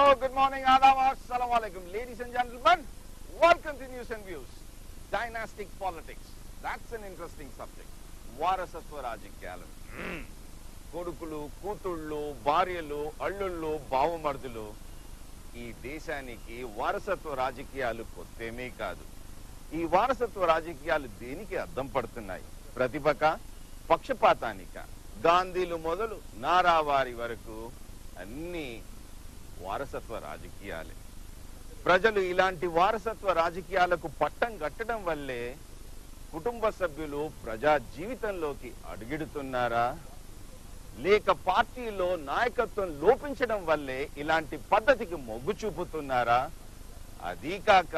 Oh, good morning, Adab, Assalamu alaikum. Ladies and gentlemen, welcome to News and Views. Dynastic politics. That's an interesting subject. వారసత్వ రాజకీయాలు కొడుకులు కూతుళ్ళు భార్యలు అల్లుళ్ళు బావమరుదులు ఈ దేశానికి వారసత్వ రాజకీయాలు కొత్తేమీ కాదు ఈ వారసత్వ రాజకీయాలు దేనికి అద్దం పడుతున్నాయి ప్రతిపక పక్షపాతానిక గాంధీలు మొదలు నారావారి వరకు అన్ని వారసత్వ రాజకీయాలే. ప్రజలు ఇలాంటి వారసత్వ రాజకీయాలకు పట్టం కట్టడం వల్లే కుటుంబ సభ్యులు ప్రజా జీవితంలోకి అడుగిడుతున్నారా? లేక పార్టీలో నాయకత్వం లోపించడం వల్లే ఇలాంటి పద్ధతికి మొగ్గు చూపుతున్నారా? అదీ కాక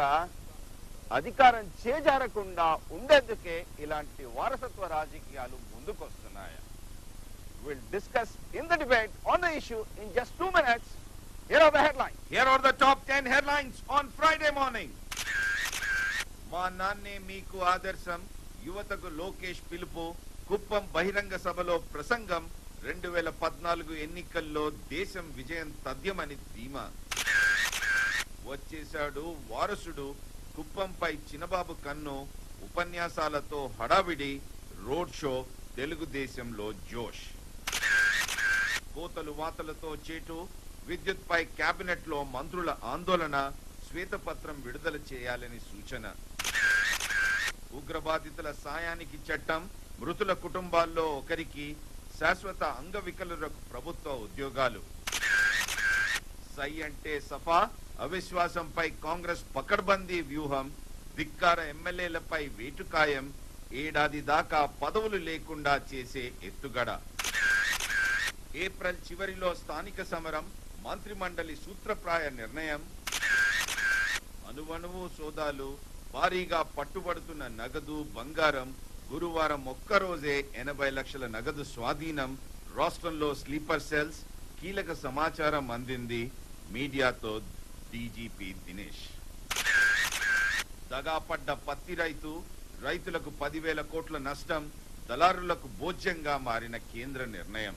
అధికారం చేజారకుండా ఉండేందుకే ఇలాంటి వారసత్వ రాజకీయాలు ముందుకొస్తున్నాయా? Will discuss in the debate on the issue in just two minutes Here are the headlines. Here are the top 10 headlines on Friday morning. మా నాన్నే మీకు ఆదర్శం యువతకు లోకేష్ పిలుపు కుప్పం బహిరంగ సభలో ప్రసంగం రెండు వేల పద్నాలుగు ఎన్నికల్లో దేశం విజయం తథ్యమని ధీమా వచ్చేశాడు వారసుడు కుప్పంపై చిన్నబాబు కన్ను ఉపన్యాసాలతో హడావిడి రోడ్ షో తెలుగుదేశంలో జోష్ కోతలు వాతలతో చేటు విద్యుత్ పై కేబినెట్లో మంత్రుల ఆందోళన శ్వేతపత్రం విడుదల చేయాలని సూచన. ఉగ్రబాధితుల సాయానికి చట్టం మృతుల కుటుంబాల్లో ఒకరికి శాశ్వత అంగవికలులకు ప్రభుత్వ ఉద్యోగాలు. సై అంటే సఫా అవిశ్వాసంపై కాంగ్రెస్ పకడ్బందీ వ్యూహం ధిక్కార ఎమ్మెల్యేలపై వేటుకాయం ఏడాది దాకా పదవులు లేకుండా చేసే ఎత్తుగడ. ఏప్రిల్ చివరిలో స్థానిక సమరం మంత్రిమండలి సూత్రప్రాయ నిర్ణయం. అనువణువు సోదాలు భారీగా పట్టుబడుతున్న నగదు బంగారం గురువారం ఒక్కరోజే ఎనభై లక్షల నగదు స్వాధీనం. రాష్ట్రంలో స్లీపర్ సెల్స్ కీలక సమాచారం అందింది మీడియాతో డీజీపీ దినేష్. దగాపడ్డ పత్తి రైతు రైతులకు పదివేల కోట్ల నష్టం దళారులకు భోజ్యంగా మారిన కేంద్ర నిర్ణయం.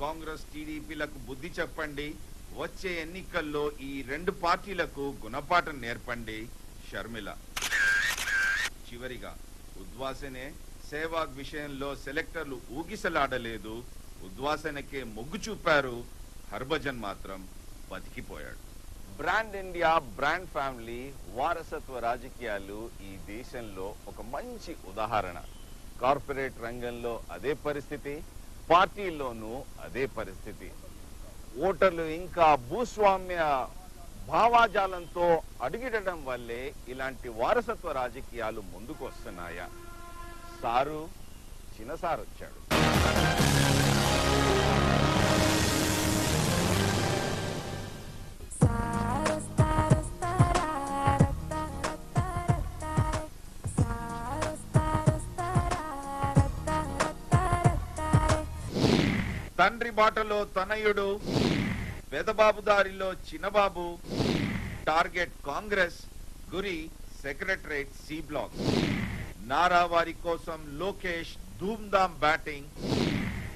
కాంగ్రెస్ టీడీపీలకు బుద్ధి చెప్పండి. వచ్చే ఎన్నికల్లో ఈ రెండు పార్టీలకు గుణపాఠం నేర్పండి. షర్మిల. చివరిగా ఉద్వాసనే సేవాగ్ విషయంలో సెలెక్టర్లు ఊగిసలాడలేదు. ఉద్వాసనకే మొగ్గు చూపారు. హర్భజన్ మాత్రం బతికిపోయాడు. బ్రాండ్ ఇండియా బ్రాండ్ ఫ్యామిలీ వారసత్వ రాజకీయాలు ఈ దేశంలో ఒక మంచి ఉదాహరణ. కార్పొరేట్ రంగంలో అదే పరిస్థితి. పార్టీల్లోనూ అదే పరిస్థితి. ఓటర్లు ఇంకా భూస్వామ్య భావాజాలంతో అడుగిడడం వల్లే ఇలాంటి వారసత్వ రాజకీయాలు ముందుకు వస్తున్నాయా సారు చిన్నసారు వచ్చాడు తండ్రి బాటలో తనయుడు పెదబాబు దారిలో చిన్నబాబు టార్గెట్ కాంగ్రెస్ గురి సెక్రటరేట్ సి బ్లాక్. నారా వారి కోసం లోకేష్ ధూమ్ధామ్ బ్యాటింగ్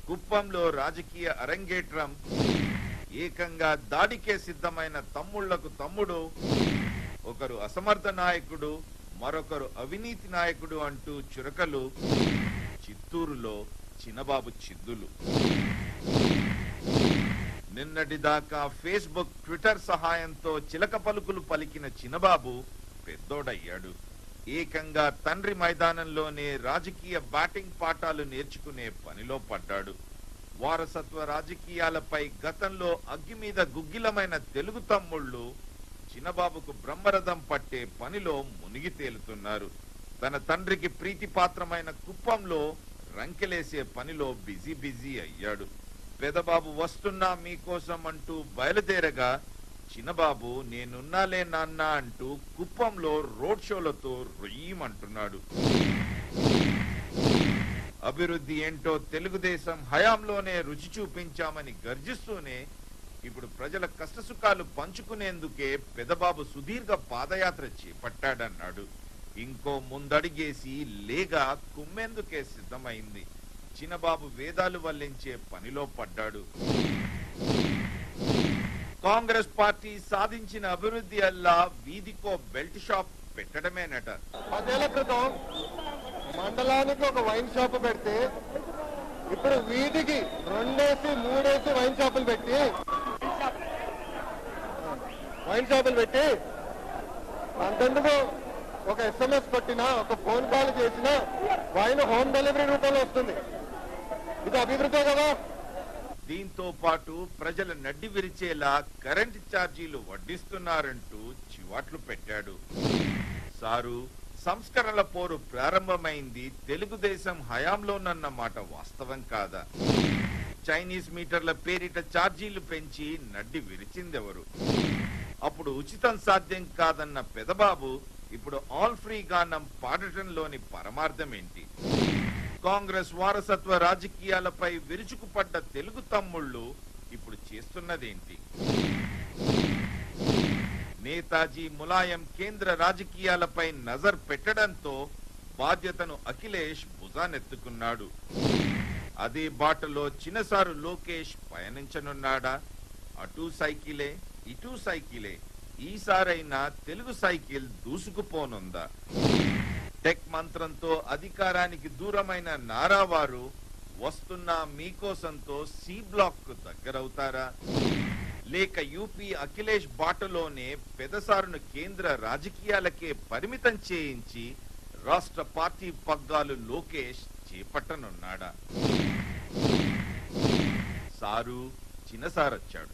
కుప్పంలో రాజకీయ అరంగేట్రం ఏకంగా దాడికే సిద్ధమైన తమ్ముళ్ళకు తమ్ముడు ఒకరు అసమర్థ నాయకుడు మరొకరు అవినీతి నాయకుడు అంటూ చురకలు చిత్తూరులో చిన్నబాబు చిద్దులు నిన్నటి దాకా ఫేస్బుక్ ట్విట్టర్ సహాయంతో చిలక పలుకులు పలికిన చిన్నబాబు పెద్దోడయ్యాడు. ఏకంగా తండ్రి మైదానంలోనే రాజకీయ బ్యాటింగ్ పాఠాలు నేర్చుకునే పనిలో పడ్డాడు. వారసత్వ రాజకీయాలపై గతంలో అగ్గి మీద గుగ్గిలమైన తెలుగు తమ్ముళ్ళు చిన్నబాబుకు బ్రహ్మరథం పట్టే పనిలో మునిగి తేలుతున్నారు. తన తండ్రికి ప్రీతిపాత్రమైన కుప్పంలో రంకెలేసే పనిలో బిజీ బిజీ అయ్యాడు. పెదబాబు వస్తున్నా మీకోసం అంటూ బయలుదేరగా చిన్నబాబు నేనున్నాలే నాన్న అంటూ కుప్పంలో రోడ్ షోలతో రొయ్యమంటున్నాడు. అభివృద్ధి ఏంటో తెలుగుదేశం హయాంలోనే రుచి చూపించామని గర్జిస్తూనే ఇప్పుడు ప్రజల కష్టసుఖాలు పంచుకునేందుకే పెదబాబు సుదీర్ఘ పాదయాత్ర చేపట్టాడన్నాడు. ఇంకో ముందడిగేసి లేగా కుమ్మేందుకే సిద్ధమైంది. చిన్నబాబు వేదాలు వల్లించే పనిలో పడ్డాడు. కాంగ్రెస్ పార్టీ సాధించిన అభివృద్ధి అల్లా వీధికో బెల్ట్ షాప్ పెట్టడమేనట. పదేళ్ళ క్రితం మండలానికి ఒక వైన్ షాప్ పెడితే ఇప్పుడు వీధికి రెండేసి మూడేసి వైన్ షాపులు పెట్టి వైన్ షాపులు పెట్టి అంతెందుకు? ఒక ఎస్ఎంఎస్ కొట్టినా ఒక ఫోన్ కాల్ చేసినా వైన్ హోమ్ డెలివరీ రూపంలో వస్తుంది. ఇది అభివృద్ధే కదా? దీంతో పాటు ప్రజల నడ్డి విరిచేలా కరెంట్ ఛార్జీలు వడ్డిస్తున్నారంటూ చివాట్లు పెట్టాడు. సారు సంస్కరణల పోరు ప్రారంభమైంది తెలుగుదేశం హయాంలోనన్న మాట వాస్తవం కాదా? చైనీస్ మీటర్ల పేరిట ఛార్జీలు పెంచి నడ్డి విరిచిందెవరు? అప్పుడు ఉచితం సాధ్యం కాదన్న పెదబాబు ఇప్పుడు ఆల్ ఫ్రీ గానం పాడటంలోని పరమార్థం ఏంటి కాంగ్రెస్ వారసత్వ రాజకీయాలపై విరుచుకుపడ్డ తెలుగు తమ్ముళ్ళు ఇప్పుడు చేస్తున్నదేంటి? నేతాజీ ములాయం కేంద్ర రాజకీయాలపై నజర్ పెట్టడంతో బాధ్యతను అఖిలేష్ భుజానెత్తుకున్నాడు. అదే బాటలో చిన్నసారు లోకేష్ పయనించనున్నాడా? అటు సైకిలే ఇటు సైకిలే. ఈసారైనా తెలుగు సైకిల్ దూసుకుపోనుందా? టెక్ మంత్రంతో అధికారానికి దూరమైన నారావారు వస్తున్న మీకోసంతో సి బ్లాక్కు దగ్గరవుతారా? లేక యూపీ అఖిలేష్ బాటలోనే పెదసారును కేంద్ర రాజకీయాలకే పరిమితం చేయించి రాష్ట్ర పార్టీ పగ్గాలు లోకేష్ చేపట్టనున్నాడా? Sir చిన్నసారొచ్చాడు.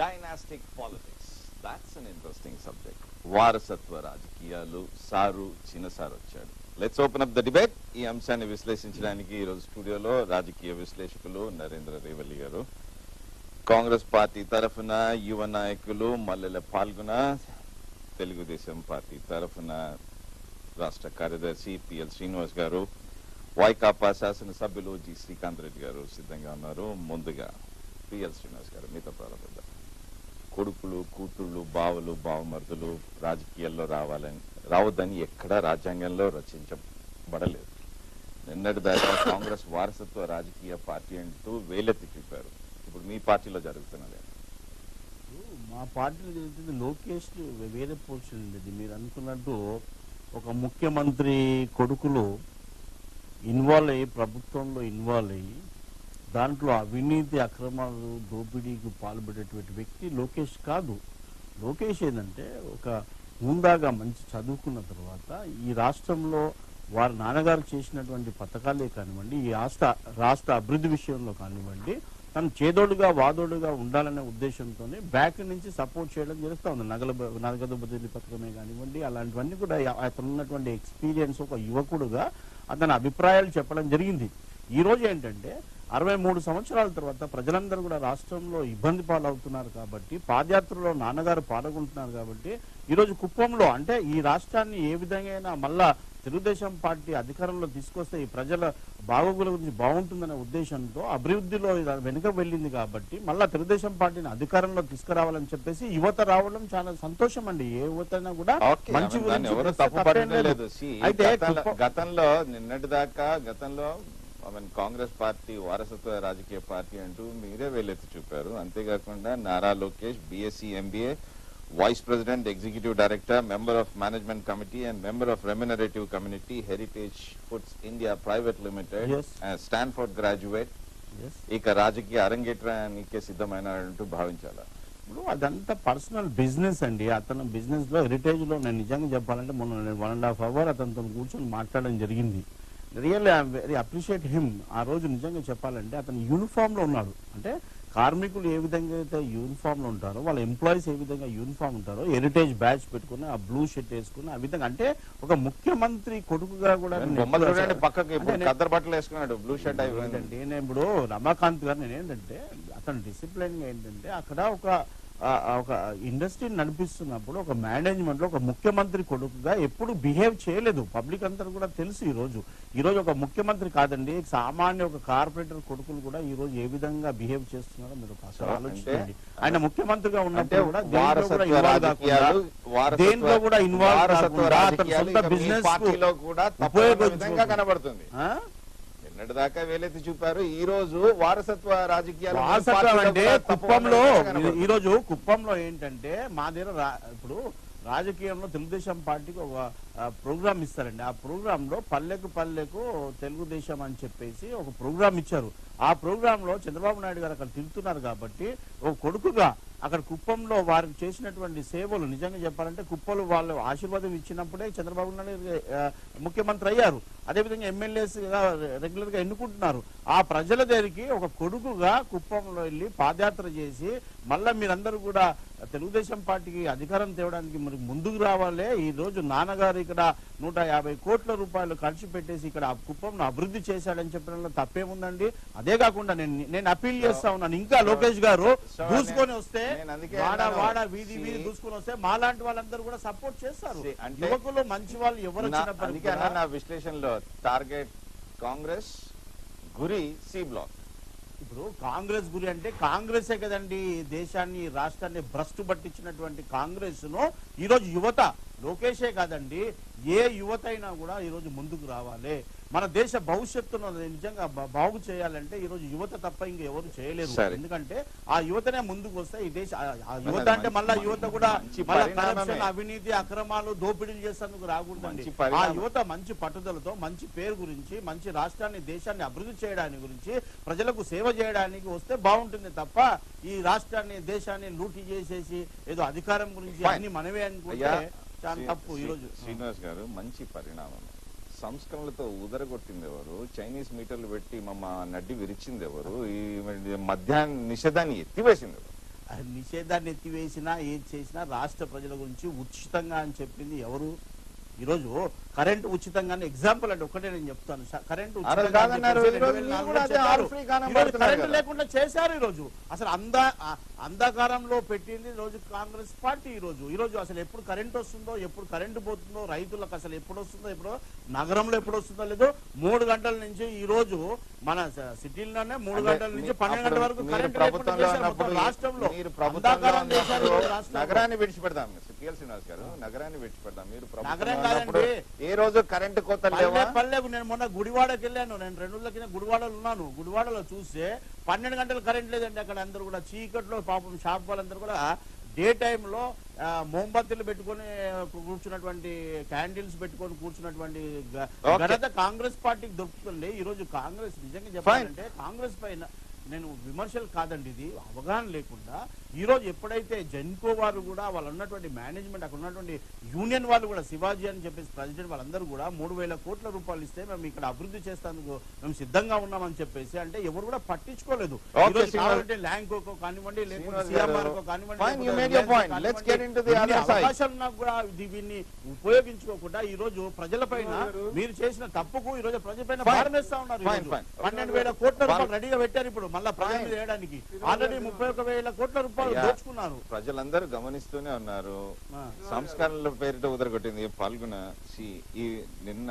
Dynastic politics that's an interesting subject వారసత్వ రాజకీయాలు సారు చిన్నసారు వచ్చాడు. Let's open up the debate ఈ అంశాన్ని విశ్లేషించడానికి ఈరోజు స్టూడియోలో రాజకీయ విశ్లేషకులు నరేంద్ర రేవల్లి గారు కాంగ్రెస్ పార్టీ తరఫున యువ నాయకులు మల్లెల పాల్గొన తెలుగుదేశం పార్టీ తరఫున రాష్ట్ర కార్యదర్శి పిఎల్ శ్రీనివాస్ గారు వైకాపా శాసనసభ్యులు జి శ్రీకాంత్ రెడ్డి గారు సిద్ధంగా ఉన్నారు. ముందుగా పిఎల్ శ్రీనివాస్ గారు మీతో ప్రారంభిద్దాం. కొడుకులు కూతుళ్ళు బావలు బావమరుదులు రాజకీయాల్లో రావాలని రావద్దని ఎక్కడా రాజ్యాంగంలో రచించబడలేదు. నిన్నటి దాకా కాంగ్రెస్ వారసత్వ రాజకీయ పార్టీ అంటూ వేలెత్తి చూపారు ఇప్పుడు మీ పార్టీలో జరుగుతున్నదే. మా పార్టీలో జరుగుతుంది లోకేష్ వేరే పోర్షన్ ఉండేది. మీరు అనుకున్నట్టు ఒక ముఖ్యమంత్రి కొడుకులు ఇన్వాల్వ్ అయ్యి ప్రభుత్వంలో ఇన్వాల్వ్ అయ్యి దాంట్లో అవినీతి అక్రమాలు దోపిడీకి పాల్పడేటువంటి వ్యక్తి లోకేష్ కాదు. లోకేష్ ఏంటంటే ఒక ముందాగా మంచి చదువుకున్న తర్వాత ఈ రాష్ట్రంలో వారి నాన్నగారు చేసినటువంటి పథకాలే కానివ్వండి ఈ రాష్ట్ర రాష్ట్ర అభివృద్ధి విషయంలో కానివ్వండి తను చేదోడుగా వాదోడుగా ఉండాలనే ఉద్దేశంతోనే బ్యాక్ నుంచి సపోర్ట్ చేయడం జరుగుతూ ఉంది. నగల నగదు బదిలీ పథకమే కానివ్వండి అలాంటివన్నీ కూడా అతను ఉన్నటువంటి ఎక్స్పీరియన్స్ ఒక యువకుడుగా అతని అభిప్రాయాలు చెప్పడం జరిగింది. ఈరోజు ఏంటంటే అరవై మూడు సంవత్సరాల తర్వాత ప్రజలందరూ కూడా రాష్ట్రంలో ఇబ్బంది పాలవుతున్నారు కాబట్టి పాదయాత్రలో నాన్నగారు పాల్గొంటున్నారు కాబట్టి ఈరోజు కుప్పంలో అంటే ఈ రాష్ట్రాన్ని ఏ విధంగా మళ్ళా తెలుగుదేశం పార్టీ అధికారంలో తీసుకొస్తే ఈ ప్రజల బాగోగుల గురించి బాగుంటుందనే ఉద్దేశంతో అభివృద్ధిలో వెనుక వెళ్ళింది కాబట్టి మళ్ళా తెలుగుదేశం పార్టీని అధికారంలో తీసుకురావాలని చెప్పేసి యువత రావడం చాలా సంతోషం అండి. ఏ యువతైనా కూడా మంచి అయితే గతంలో నిన్నటి దాకా గతంలో Mean, కాంగ్రెస్ పార్టీ వారసత్వ రాజకీయ పార్టీ అంటూ మీరే వేలెత్తి చూపారు అంతేకాకుండా Nara Lokesh BSc MBA vice president executive director member of management committee and member of remunerative community heritage foods India private limited. Stanford graduate. ఇక రాజకీయ అరంగేట్రానికే సిద్ధమైన అంటూ భావించాలా ఇప్పుడు అదంతా పర్సనల్ బిజినెస్ అండి అతను బిజినెస్లో హెరిటేజ్లో నేను నిజంగా చెప్పాలంటే మొన్న నేను వన్ అండ్ హాఫ్ అవర్ అతనితో కూర్చొని మాట్లాడడం జరిగింది really I'm very appreciate him. ఆ రోజు నిజంగా చెప్పాలంటే అతను యూనిఫామ్లో ఉన్నాడు. అంటే కార్మికులు ఏ విధంగా అయితే యూనిఫామ్లో ఉంటారో వాళ్ళ ఎంప్లాయీస్ ఏ విధంగా యూనిఫామ్ ఉంటారో హెరిటేజ్ బ్యాచ్ పెట్టుకుని ఆ బ్లూ షర్ట్ వేసుకుని ఆ విధంగా అంటే ఒక ముఖ్యమంత్రి కొడుకుగా కూడా పక్కకి బట్టలు వేసుకున్నాడు బ్లూ షర్ట్ నేను ఇప్పుడు రమాకాంత్ గారు నేను ఏంటంటే అతను డిసిప్లిన్ ఏంటంటే అక్కడ ఒక ఒక ఇండస్ట్రీ నడిపిస్తున్నప్పుడు ఒక మేనేజ్మెంట్లో ఒక ముఖ్యమంత్రి కొడుకుగా ఎప్పుడు బిహేవ్ చేయలేదు. పబ్లిక్ అంతా కూడా తెలుసు ఈ రోజు. ఈ రోజు ఒక ముఖ్యమంత్రి కాదండి సామాన్య ఒక కార్పొరేటర్ కొడుకులు కూడా ఈ రోజు ఏ విధంగా బిహేవ్ చేస్తున్నారో మీరు ఆలోచించండి. ఆయన ముఖ్యమంత్రిగా ఉన్నప్పుడు కూడా దేంట్లో కూడా ఇన్వాల్వ్ కాకుండా సొంత బిజినెస్ కూడా కనబడుతుంది. నిన్నటిదాకా వేలెత్తి చూపారు. ఈ రోజు వారసత్వ రాజకీయాలు వారసత్వం అంటే కుప్పంలో. ఈ రోజు కుప్పంలో ఏంటంటే మా దగ్గర ఇప్పుడు రాజకీయంలో తెలుగుదేశం పార్టీకి ఒక ప్రోగ్రామ్ ఇస్తారండి. ఆ ప్రోగ్రామ్లో పల్లెకు పల్లెకు తెలుగుదేశం అని చెప్పేసి ఒక ప్రోగ్రామ్ ఇచ్చారు. ఆ ప్రోగ్రామ్లో చంద్రబాబు నాయుడు గారు అక్కడ తిరుగుతున్నారు కాబట్టి ఒక కొడుకుగా అక్కడ కుప్పంలో వారికి చేసినటువంటి సేవలు నిజంగా చెప్పాలంటే కుప్పలు వాళ్ళు ఆశీర్వాదం ఇచ్చినప్పుడే చంద్రబాబు నాయుడు ముఖ్యమంత్రి అయ్యారు. అదేవిధంగా ఎమ్మెల్యేస్ రెగ్యులర్గా ఎన్నుకుంటున్నారు. ఆ ప్రజల దగ్గరికి ఒక కొడుకుగా కుప్పంలో వెళ్ళి పాదయాత్ర చేసి మళ్ళా మీరందరూ కూడా తెలుగుదేశం పార్టీకి అధికారం తేవడానికి మరి ముందుకు రావాలే. ఈ రోజు నాన్నగారు ఇక్కడ నూట యాభై కోట్ల రూపాయలు ఖర్చు పెట్టేసి ఇక్కడ ఆ కుప్పంను అభివృద్ధి చేశాడని చెప్పడంలో తప్పేముందండి? అదే కాకుండా నేను నేను అప్పీల్ చేస్తా ఉన్నాను. ఇంకా లోకేష్ గారు దూసుకొని నేను- వస్తే వాడ. వాడ వీధి వీధి దూసుకొని వస్తే మాలాంటి వాళ్ళందరూ కూడా సపోర్ట్ చేస్తారు. యువకులు మంచి వాళ్ళు ఎవరు నా- విశ్లేషణలో టార్గెట్ కాంగ్రెస్ గురి సి బ్లాక్. ఇప్పుడు కాంగ్రెస్ గురి అంటే కాంగ్రెసే కదండి దేశాన్ని రాష్ట్రాన్ని భ్రష్టు పట్టించినటువంటి కాంగ్రెస్ను ఈ రోజు యువత లోకేషే కాదండి ఏ యువత అయినా కూడా ఈ రోజు ముందుకు రావాలి. మన దేశ భవిష్యత్తును నిజంగా బాగు చేయాలంటే ఈ రోజు యువత తప్ప ఇంక ఎవరు చేయలేరు. ఎందుకంటే ఆ యువతనే ముందుకు వస్తే ఈ దేశ యువత అంటే మళ్ళా యువత కూడా అవినీతి అక్రమాలు దోపిడీలు చేసేందుకు రాకూడదండి ఆ. యువత మంచి పట్టుదలతో మంచి పేరు గురించి మంచి రాష్ట్రాన్ని దేశాన్ని అభివృద్ధి చేయడానికి గురించి ప్రజలకు సేవ చేయడానికి వస్తే బాగుంటుంది తప్ప ఈ రాష్ట్రాన్ని దేశాన్ని లూటీ చేసేసి ఏదో అధికారం గురించి. అన్ని మనమే అనుకుంటే చాలా తప్పు ఈ శ్రీ- రోజు శ్రీనివాస్ గారు మంచి పరిణామం సంస్కరణలతో ఉదరగొట్టింది ఎవరు చైనీస్ మీటర్లు పెట్టి మమ్మ నడ్డి విరిచింది ఎవరు ఈ మధ్యాహ్న నిషేధాన్ని ఎత్తివేసింది ఎవరు నిషేధాన్ని ఎత్తివేసినా ఏం చేసినా రాష్ట్ర ప్రజల గురించి ఉచితంగా అని చెప్పింది ఎవరు? ఈరోజు కరెంట్ ఉచితంగానే ఎగ్జాంపుల్ అంటే ఒకటే నేను చెప్తాను. కరెంట్ ఆ రోజు ఉచితంగా అని కాదన్నారు, చెప్పేసి ఈ రోజు 2004 మీరు కూడా అదే చెప్పారు. ఆల్ ఫ్రీ గానే ఈ రోజు మాట్లాడుతున్నారు కరెంట్. లేకుండా చేశారు ఈ రోజు అసలు అందా అంధకారంలో పెట్టింది రోజు కాంగ్రెస్ పార్టీ ఈ రోజు ఈ రోజు అసలు ఎప్పుడు కరెంట్ వస్తుందో ఎప్పుడు కరెంట్ పోతుందో రైతులకు అసలు ఎప్పుడు వస్తుందో ఎప్పుడు నగరంలో ఎప్పుడు వస్తుందో లేదో మూడు గంటల నుంచి ఈ రోజు మన స- సిటీల్లోనే మూడు గంటల నుంచి పన్నెండు గంటల వరకు ప్రభుత్వంలో రాష్ట్రంలో. నగరాన్ని విడిచిపెడదాం. పిఎల్ శ్రీనివాస్ గారు నగరాన్ని విడిచిపెడదాం. మీరు నగరం కాదండి. ఏ రోజు కరెంటు కోతలు పల్లె పల్లెకు నేను మొన్న గుడివాడకి వెళ్ళాను. నేను రెండు రోజుల కింద గుడివాడలో ఉన్నాను. గుడివాడలో చూస్తే పన్నెండు గంటలు కరెంట్ లేదండి అక్కడ అందరూ కూడా. చీకట్లో పాపం షాప్ వాళ్ళందరూ కూడా డే టైంలో మోంబత్తులు పెట్టుకొని కూర్చున్నటువంటి క్యాండిల్స్ పెట్టుకొని కూర్చున్నటువంటి. ఘనత కాంగ్రెస్ పార్టీకి దొరుకుతుంది ఈ రోజు కాంగ్రెస్ నిజంగా చెప్పాలంటే కాంగ్రెస్ పైన నేను విమర్శలు కాదండి ఇది. అవగాహన లేకుండా ఈ రోజు ఎప్పుడైతే జెన్కో వారు కూడా వాళ్ళు ఉన్నటువంటి మేనేజ్మెంట్ అక్కడ ఉన్నటువంటి యూనియన్ వాళ్ళు కూడా శివాజీ అని చెప్పేసి ప్రెసిడెంట్ వాళ్ళందరూ కూడా మూడు వేల కోట్ల రూపాయలు ఇస్తే మేము ఇక్కడ అభివృద్ధి చేస్తానికి మేము సిద్ధంగా ఉన్నామని చెప్పేసి అంటే ఎవరు కూడా పట్టించుకోలేదు ఈ Okay, రోజు శ్రీనివాస్- కావాలంటే ల్యాంకో కానివ్వండి. అవకాశాలు నాకు కూడా దీన్ని ఉపయోగించుకోకుండా ఈ రోజు ప్రజలపైన మీరు చేసిన తప్పుకు ఈ రోజు ప్రజలపైన. భారం వేస్తా ఉన్నారు. పన్నెండు వేల కోట్ల రూపాయలు. రెడీగా పెట్టారు ఇప్పుడు మళ్ళా ప్రజల మీద వేయడానికి ఆల్రెడీ ముప్పై ఒక వేల కోట్ల రూపాయలు. దోచుకున్నారు. ప్రజలందరూ గమనిస్తూనే ఉన్నారు. సంస్కరణల పేరిట ఉదరగొట్టింది పాల్గొన సి ఈ నిన్న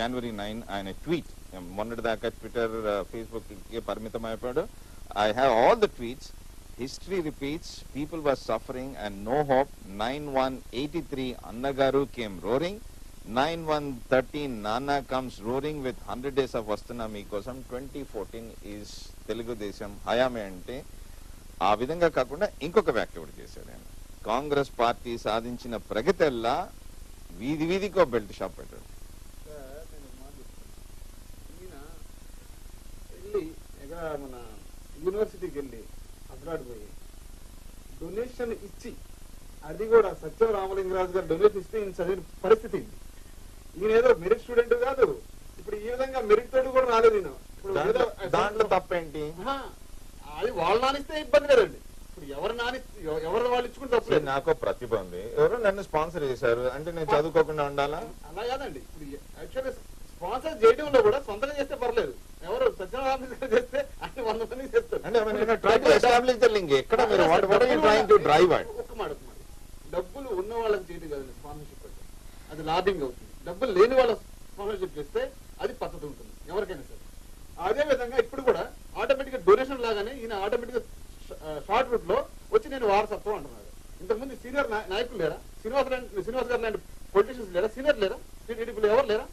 జనవరి నైన్ ఆయన ట్వీట్ మొన్నటి దాకా ట్విట్టర్ ఫేస్బుక్కి పరిమితం అయిపోయాడు. I have all the tweets history repeats people were suffering and no hope nine one eighty three అన్నగారు came roaring nine one thirteen నానా comes roaring with hundred days of వస్తున్నా మీకోసం ట్వంటీ ఫోర్టీన్ ఈజ్ తెలుగుదేశం హయామే అంటే ఆ విధంగా కాకుండా ఇంకొక వ్యాఖ్య కూడా చేశాడు ఆయన. కాంగ్రెస్ పార్టీ సాధించిన ప్రగతెల్లా వీధి వీధికో బెల్ట్ షాప్ పెట్టాడు. మన యూనివర్సిటీకి వెళ్ళి అబ్రాడ్ పోయి డొనేషన్ ఇచ్చి అది కూడా సత్యం రామలింగరాజు గారు డొనేషన్ ఇస్తే ఈయన చదివిన పరిస్థితి ఇది. ఈయన ఏదో మెరిట్ స్టూడెంట్ కాదు. ఇప్పుడు ఈ విధంగా మెరిట్ తోడు కూడా రాలేదు ఏదో దాంట్లో- తప్పేంటి? అది వాళ్ళు నానిస్తే ఇబ్బంది కదండి. ఇప్పుడు ఎవరు నాని ఎవరు వాళ్ళు ఇచ్చుకుంటే తప్పలేదు నాకు ప్రతిభ ఉంది. ఎవరో నన్ను స్పాన్సర్ చేశారు. అంటే నేను చదువుకోకుండా ఉండాలా? అలా కాదండి. ఇప్పుడు యాక్చువల్గా స్పాన్సర్ చేయడంలో కూడా సొంతంగా చేస్తే పర్లేదు. ఎవరు సత్యనారాయణ చేస్తే ఆయన వంద మంది చేస్తారు. అంటే ఎక్కడ మీరు? ట్రైంగ్ టు డ్రైవ్ అట్ ఒక్క మాట ఒక్క మాట. డబ్బులు ఉన్న వాళ్ళకి చేయడం కదండి స్పాన్సర్షిప్ అంటే. అది లాబింగ్ అవుతుంది. డబ్బులు లేని వాళ్ళ స్పాన్సర్షిప్ చేస్తే అది పద్ధతి ఉంటుంది. ఎవరికైనా సరే. అదే విధంగా ఇప్పుడు కూడా ఆటోమేటిక్గా డొనేషన్ లాగానే ఈయన ఆటోమేటిక్గా షార్ట్ రూట్లో వచ్చి నేను వారసత్వం అంటున్నాడు. ఇంతకుముందు సీనియర్ నాయకులు లేరా? శ్రీనివాస్ శ్రీనివాస్ గారు లాంటి పొలిటీషియన్స్ లేరా? సీనియర్ లేరా? టీడీపీలో ఎవరు లేరా?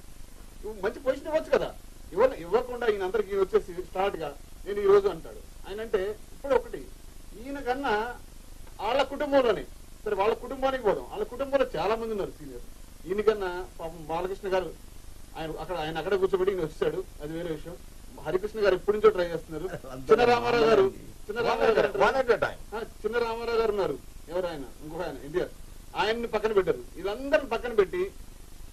మంచి పొజిషన్ ఇవ్వచ్చు కదా. ఇవ్వ ఇవ్వకుండా ఈయన అందరికి వచ్చేసి స్టార్ట్గా నేను ఈ రోజు అంటాడు. ఆయన అంటే ఇప్పుడు ఒకటి ఈయన కన్నా వాళ్ళ కుటుంబంలోనే సరే వాళ్ళ కుటుంబానికి పోదాం. వాళ్ళ కుటుంబంలో చాలా మంది ఉన్నారు సీనియర్. ఈయనకన్నా పాపం బాలకృష్ణ గారు ఆయన అక్కడ ఆయన అక్కడ కూర్చోబెట్టి ఈయన వచ్చాడు అది వేరే విషయం. హరికృష్ణ గారు ఎప్పటి నుంచో ట్రై చేస్తున్నారు. చిన్న రామారావు గారు చిన్న రామారావు గారు చిన్న రామారావు గారు ఉన్నారు. ఎవరు ఆయన? ఇంకొక ఆయన ఇండియా ఆయన్ని పక్కన పెట్టారు. వీళ్ళందరిని పక్కన పెట్టి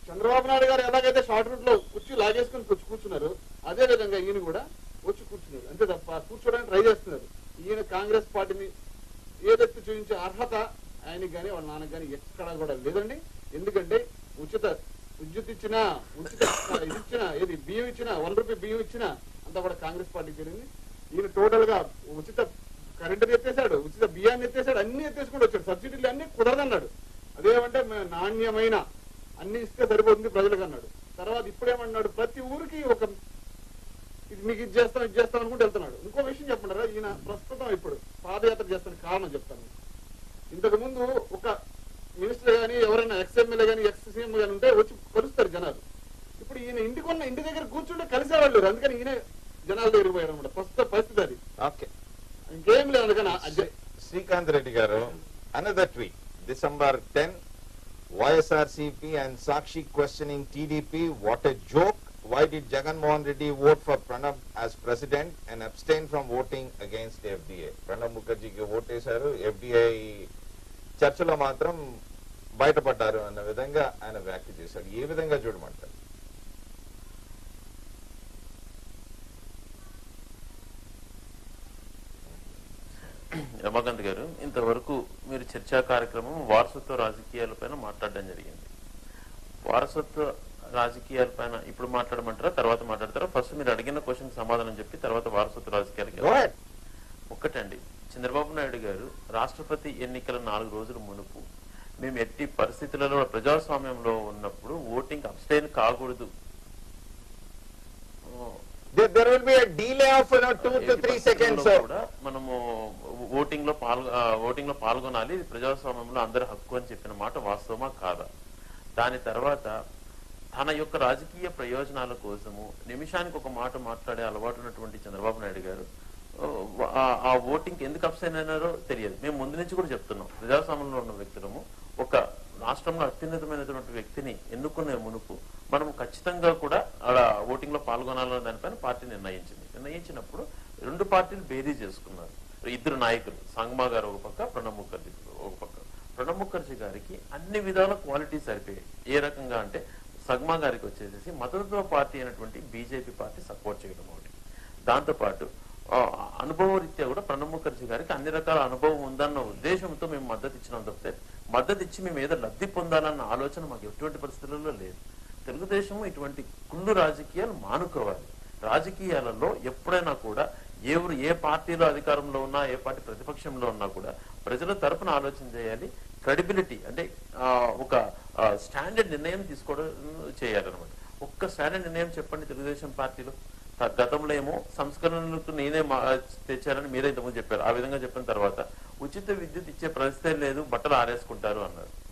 చంద్రబాబు నాయుడు గారు ఎలాగైతే షార్ట్ రూట్లో కుర్చీ లాగేసుకుని కూర్చు కూర్చున్నారు అదే విధంగా ఈయన కూడా వచ్చి కూర్చున్నారు అంతే తప్ప కూర్చోడానికి ట్రై చేస్తున్నారు. ఈయన కాంగ్రెస్ పార్టీని ఏదెత్తి చూపించే అర్హత ఆయనకి కానీ వాళ్ళ నాన్నకి కానీ ఎక్కడా కూడా లేదండి. ఎందుకంటే ఉచిత విద్యుత్ ఇచ్చినా ఉచిత ఇది ఇచ్చినా ఏది బియ్యం ఇచ్చినా వన్ రూపీ బియ్యం ఇచ్చినా అంతా కూడా కాంగ్రెస్ పార్టీకి వెళ్ళింది ఈయన టోటల్గా ఉచిత కరెంటు ఎత్తేసాడు ఉచిత బియ్యాన్ని ఎత్తేసాడు అన్ని ఎత్తేసుకుంటూ వచ్చాడు. సబ్సిడీలు అన్ని కుదరదన్నాడు. అదేమంటే నాణ్యమైన అన్ని ఇస్తే సరిపోతుంది ప్రజలకు అన్నాడు తర్వాత ఇప్పుడేమన్నాడు ప్రతి ఊరికి ఒక ఇది మీకు ఇది చేస్తాం ఇది చేస్తాం అనుకుంటూ వెళ్తున్నాడు ఇంకో విషయం చెప్పంటారా ఈయన ప్రస్తుతం ఇప్పుడు పాదయాత్ర చేస్తానికి కారణం చెప్తాను ఇంతకు ముందు ఒక మినిస్టర్ గానీ ఎవరైనా ఎక్స్ ఎమ్మెల్యే గానీ ఎక్స్ సీఎం గానీ ఉంటే వచ్చి కలుస్తారు జనాలు ఇప్పుడు ఈయన ఇంటికి ఉన్న ఇంటి దగ్గర కూర్చుంటే కలిసేవాళ్ళు లేరు. అందుకని ఈయన జనాల దగ్గరికి పోయాడు అనమాట ప్రస్తుత పరిస్థితి అది ఓకే ఇంకేం లేదు అందుకని అదే Srikanth Reddy garu another tweet December ten YSRCP and Sakshi questioning TDP what a joke why did Jaganmohan Reddy vote for Pranab as president and abstain from voting against FDA Pranab ముఖర్జీకి ఓటేశారు FDI చర్చలో మాత్రం బయటపడ్డారు అన్న విధంగా ఆయన వ్యాఖ్య చేశారు. ఏ విధంగా చూడమంటారు? రమాకాంత్ గారు ఇంతవరకు మీరు చర్చా కార్యక్రమం వారసత్వ రాజకీయాలపైన మాట్లాడడం జరిగింది. వారసత్వ రాజకీయాలపైన ఇప్పుడు మాట్లాడమంటారా తర్వాత మాట్లాడతారా? ఫస్ట్ మీరు అడిగిన క్వశ్చన్ సమాధానం చెప్పి తర్వాత వారసత్వ రాజకీయాలకి. ఒక్కటండి. చంద్రబాబు నాయుడు గారు రాష్ట్రపతి ఎన్నికల నాలుగు రోజుల మునుపు మేము ఎట్టి పరిస్థితులలో ప్రజాస్వామ్యంలో ఉన్నప్పుడు ఓటింగ్ అబ్స్టైన్ కాకూడదు మనము ఓటింగ్లో పాల్గొ ఆ, ఓటింగ్లో పాల్గొనాలి. ప్రజాస్వామ్యంలో అందరి హక్కు అని చెప్పిన మాట వాస్తవమా? కాదా? దాని తర్వాత తన యొక్క రాజకీయ ప్రయోజనాల కోసము నిమిషానికి ఒక మాట మాట్లాడే అలవాటు ఉన్నటువంటి చంద్రబాబు నాయుడు గారు ఆ- ఆ ఓటింగ్ ఎందుకు అప్సైన్ అయినారో తెలియదు. మేము ముందు నుంచి కూడా చెప్తున్నాం. ప్రజాస్వామ్యంలో ఉన్న వ్యక్తులము ఒక రాష్ట్రంలో అత్యున్నతమైనటువంటి వ్యక్తిని ఎన్నుకునే మునుపు మనం ఖచ్చితంగా కూడా అలా ఓటింగ్లో పాల్గొనాలనే దానిపైన పార్టీ నిర్ణయించింది. నిర్ణయించినప్పుడు రెండు పార్టీలు భేదీ చేసుకున్నారు. ఇద్దరు నాయకులు సంగ్మా గారు ఒక పక్క ప్రణబ్ ముఖర్జీ ఒక పక్క. ప్రణబ్ ముఖర్జీ గారికి అన్ని విధాల క్వాలిటీ సరిపోయాయి. ఏ రకంగా అంటే సగ్మా గారికి వచ్చేసేసి మతతత్వ పార్టీ అయినటువంటి బీజేపీ పార్టీ సపోర్ట్ చేయడం ఒకటి. దాంతోపాటు అనుభవ రీత్యా కూడా ప్రణబ్ ముఖర్జీ గారికి అన్ని రకాల అనుభవం ఉందన్న ఉద్దేశంతో మేము మద్దతు ఇచ్చినాం తప్పితే మద్దతు ఇచ్చి మేము ఏదో లబ్ధి పొందాలన్న ఆలోచన మాకు ఎటువంటి పరిస్థితుల్లో లేదు. తెలుగుదేశం ఇటువంటి కుళ్ళు రాజకీయాలు మానుకోవాలి. రాజకీయాలలో ఎప్పుడైనా కూడా ఎవరు ఏ పార్టీలో అధికారంలో ఉన్నా ఏ పార్టీ ప్రతిపక్షంలో ఉన్నా కూడా ప్రజల తరపున ఆలోచన చేయాలి. క్రెడిబిలిటీ అంటే ఒక స్టాండర్డ్ నిర్ణయం తీసుకోవడం చేయాలన్నమాట. ఒక్క స్టాండర్డ్ నిర్ణయం చెప్పండి తెలుగుదేశం పార్టీలో. గతంలో ఏమో సంస్కరణలకు నేనే మా- తెచ్చారని మీరే ఇంతకుముందు చెప్పారు. ఆ విధంగా చెప్పిన తర్వాత ఉచిత విద్యుత్ ఇచ్చే పరిస్థితే లేదు బట్టలు ఆరేసుకుంటారు అన్నారు.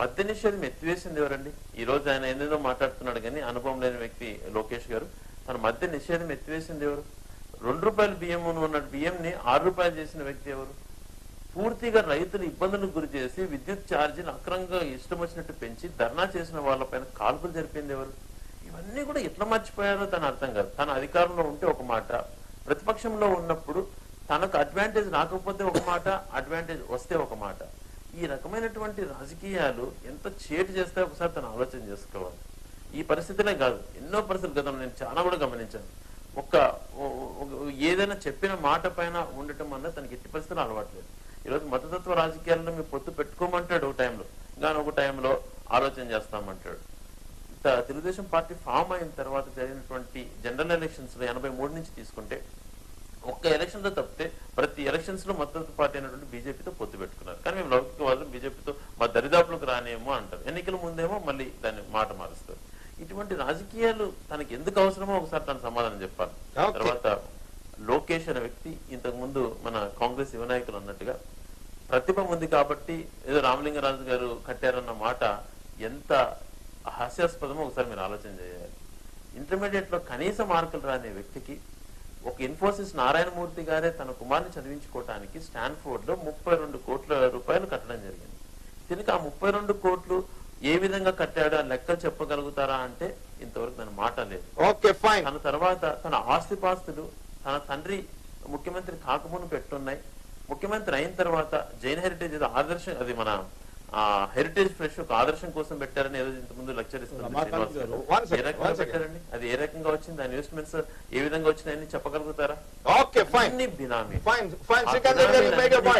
మద్య నిషేధం ఎత్తివేసింది ఎవరండి? ఈ రోజు ఆయన ఏదేదో మాట్లాడుతున్నాడు కానీ అనుభవం లేని వ్యక్తి లోకేష్ గారు. తన మద్య నిషేధం ఎత్తివేసింది ఎవరు? రెండు రూపాయల బియ్యం ఉన్న బియ్యంని ఆరు రూపాయలు చేసిన వ్యక్తి ఎవరు? పూర్తిగా రైతులు ఇబ్బందులకు గురి చేసి విద్యుత్ ఛార్జీని అక్రంగా ఇష్టం వచ్చినట్టు పెంచి ధర్నా చేసిన వాళ్ళపైన కాల్పులు జరిపింది ఎవరు? ఇవన్నీ కూడా ఎట్లా మర్చిపోయారో తన అర్థం కాదు. తన అధికారంలో ఉంటే ఒక మాట ప్రతిపక్షంలో ఉన్నప్పుడు తనకు అడ్వాంటేజ్ రాకపోతే ఒక మాట అడ్వాంటేజ్ వస్తే ఒక మాట. ఈ రకమైనటువంటి రాజకీయాలు ఎంత చేటు చేస్తే ఒకసారి తను ఆలోచన చేసుకోవాలి. ఈ పరిస్థితులే కాదు ఎన్నో పరిస్థితులు గతంలో నేను చాలా కూడా గమనించాను. ఒక్క ఏదైనా చెప్పిన మాట పైన ఉండటం అన్నది తనకి ఎట్టి పరిస్థితులు అలవాట్లేదు. ఈరోజు మతతత్వ రాజకీయాలను మీరు పొత్తు పెట్టుకోమంటాడు ఒక టైంలో. కానీ ఒక టైంలో ఆలోచన చేస్తామంటాడు. తెలుగుదేశం పార్టీ ఫామ్ అయిన తర్వాత జరిగినటువంటి జనరల్ ఎలక్షన్స్లో ఎనభై మూడు నుంచి తీసుకుంటే ఒక్క ఎలక్షన్లో తప్పితే ప్రతి ఎలక్షన్స్లో మద్దతు పార్టీ అయినటువంటి బీజేపీతో పొత్తు పెట్టుకున్నారు. కానీ మేము లౌకికవాదులు బీజేపీతో మా దరిదాపులకు రానేమో అంటారు. ఎన్నికల ముందేమో మళ్ళీ దాన్ని మాట మారుస్తారు. ఇటువంటి రాజకీయాలు తనకి ఎందుకు అవసరమో ఒకసారి తన సమాధానం చెప్పాలి. తర్వాత లోకేష్ అనే వ్యక్తి ఇంతకు ముందు మన కాంగ్రెస్ యువ నాయకులు అన్నట్టుగా ప్రతిభ ఉంది కాబట్టి ఏదో రామలింగరాజు గారు కట్టారన్న మాట ఎంత హాస్యాస్పదమో ఒకసారి మీరు ఆలోచన చేయాలి. ఇంటర్మీడియట్లో కనీస మార్కులు రాని వ్యక్తికి ఒక ఇన్ఫోసిస్ నారాయణమూర్తి గారే తన కుమార్ని చదివించుకోవటానికి స్టాన్ఫోర్డ్లో ముప్పై రెండు కోట్ల రూపాయలు కట్టడం జరిగింది. దీనికి ఆ ముప్పై రెండు కోట్లు ఏ విధంగా కట్టాడో లెక్కలు చెప్పగలుగుతారా అంటే ఇంతవరకు దాని మాట లేదు. ఓకే ఫైన్ తన తర్వాత తన ఆస్తిపాస్తులు తన తండ్రి ముఖ్యమంత్రి కాకమును పెట్టున్నాయి. ముఖ్యమంత్రి అయిన తర్వాత జైన్ హెరిటేజ్ ఆదర్శం అది మన ఆ హెరిటేజ్ ఫ్రెష్ ఒక ఆదర్శం కోసం పెట్టారని ఏదో ఇంతకుముందు లెక్చర్ ఏ రకంగా second. పెట్టారండి? అది ఏ రకంగా వచ్చింది? ఆ ఇన్వెస్ట్మెంట్స్ ఏ విధంగా వచ్చినాయని చెప్పగలుగుతారా? Okay fine benami fine fine